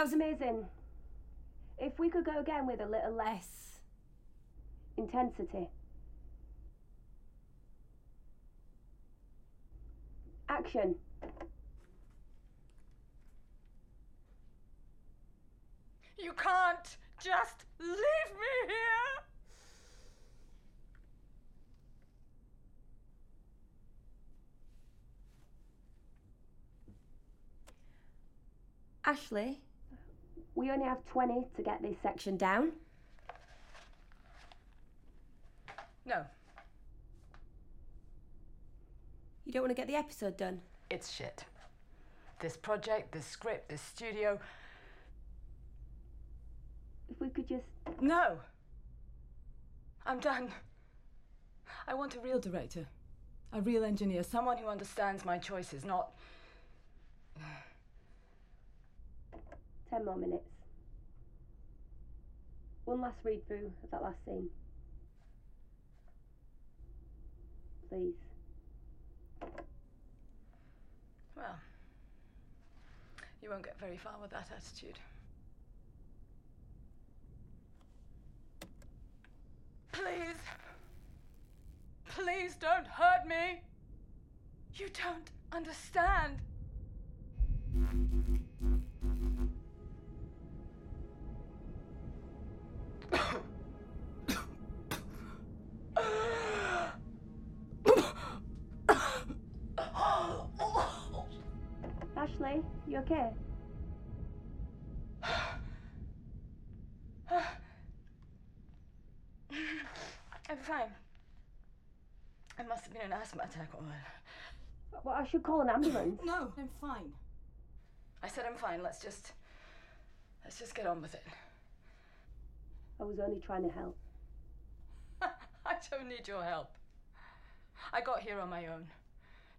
That was amazing. If we could go again with a little less intensity. Action. You can't just leave me here! Ashley, we only have 20 to get this section down. No, You don't want to get the episode done? it's shit. This project, this script, this studio. If we could just. No! I'm done. I want a real director, a real engineer, someone who understands my choices, not. 10 more minutes. One last read through of that last scene. Please. Well, you won't get very far with that attitude. Please. Please don't hurt me. You don't understand. Ashley, you okay? I'm fine. It must have been an asthma attack or. Well, I should call an ambulance. No, I'm fine. I said I'm fine. Let's just. Let's just get on with it. I was only trying to help. I don't need your help. I got here on my own.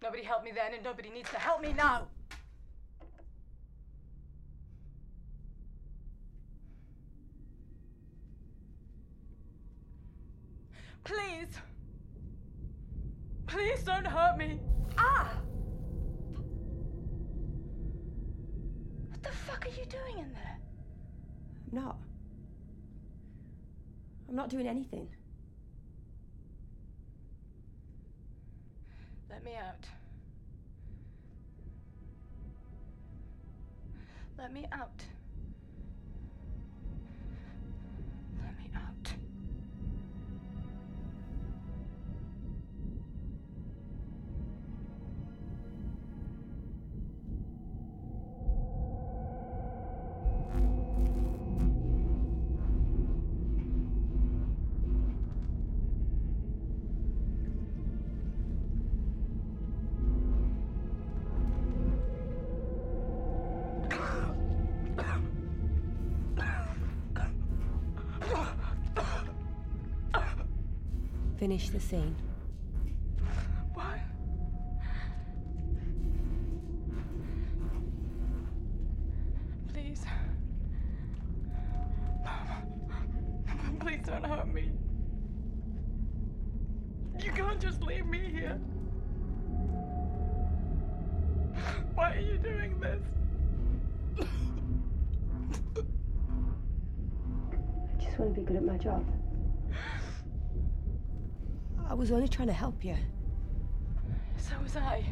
Nobody helped me then, and nobody needs to help me now. Please. Please don't hurt me. Ah! What the fuck are you doing in there? I'm not. I'm not doing anything. Let me out. Let me out. Finish the scene. What? Please. Please don't hurt me. You can't just leave me here. Why are you doing this? I just want to be good at my job. I was only trying to help you. So was I.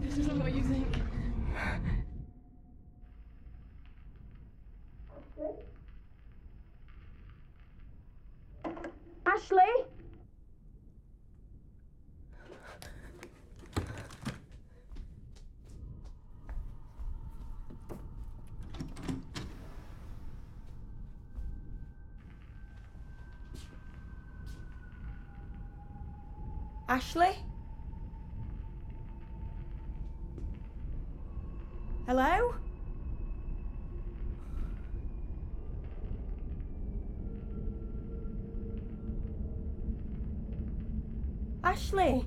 This isn't what you think. Ashley? Ashley? Hello? Ashley?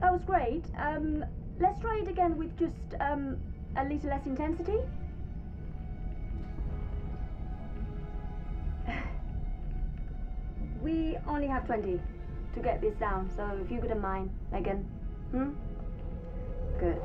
That was great. Um, let's try it again with just um, a little less intensity. We only have 20 to get this down, so if you couldn't mind, Megan. Hmm? Good.